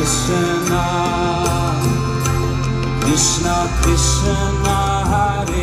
Krishna Krishna Krishna Hare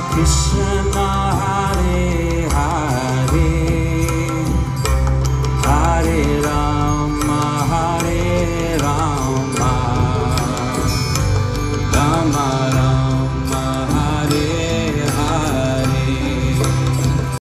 Krishna.